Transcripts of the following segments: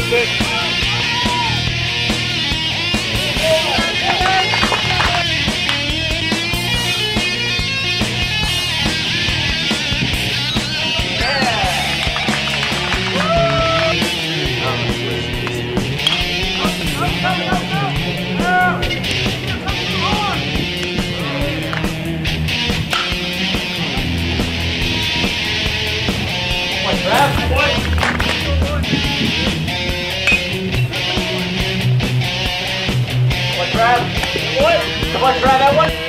Music. Yeah.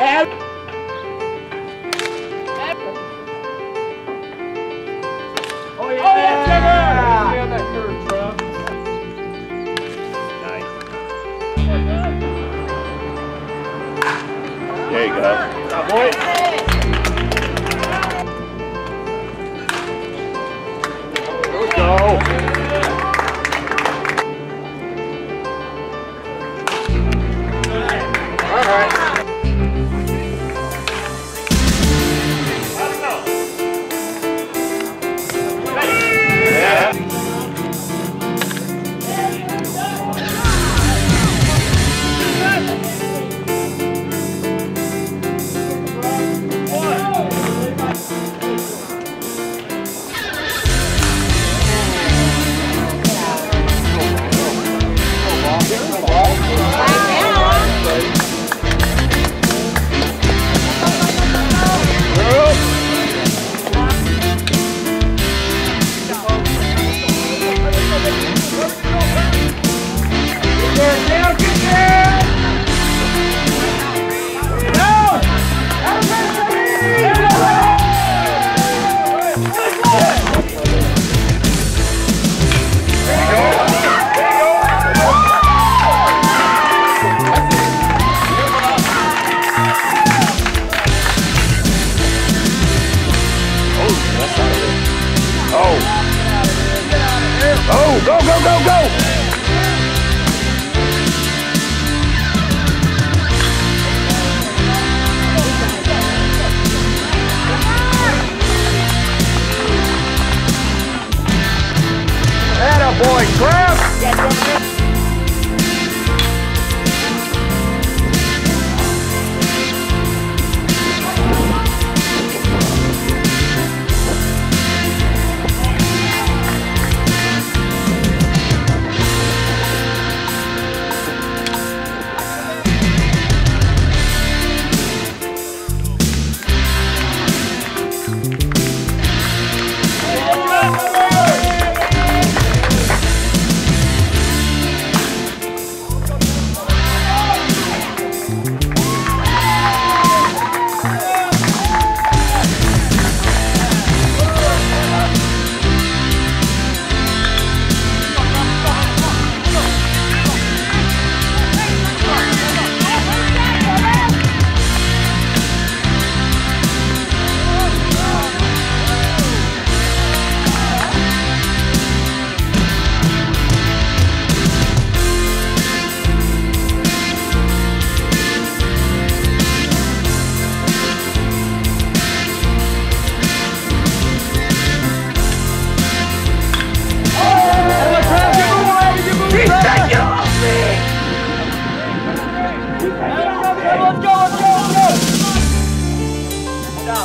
And Oh yeah! Oh, yeah, Trev. There you go. boy. Go. go, go. boy, Trev!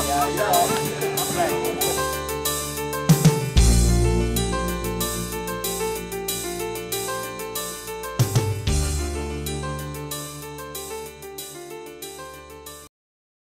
Yeah, yeah.